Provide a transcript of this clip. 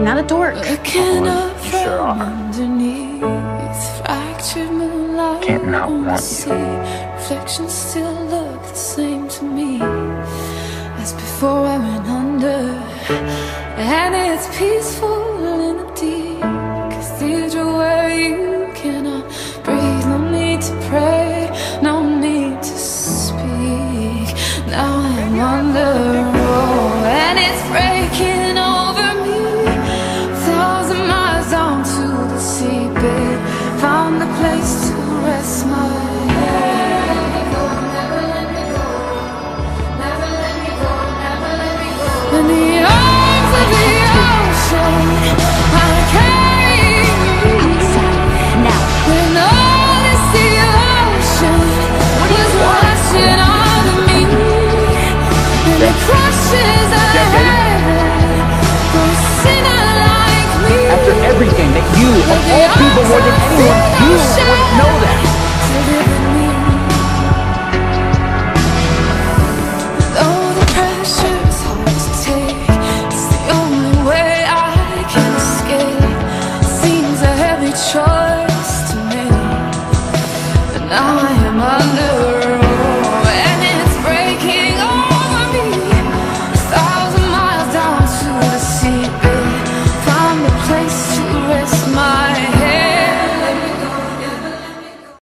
not a dork. Looking up You sure are. underneath fractured moonlight Can't not on want you. Reflections still look the same to me as before I went under. And it's peaceful in the deep cathedral where you cannot breathe. No need to pray, seabed, found a place more than anyone, you would know that. To live in me. Though hard to take, it's the only way I can escape. Seems a heavy choice to make, but now I am under